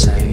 same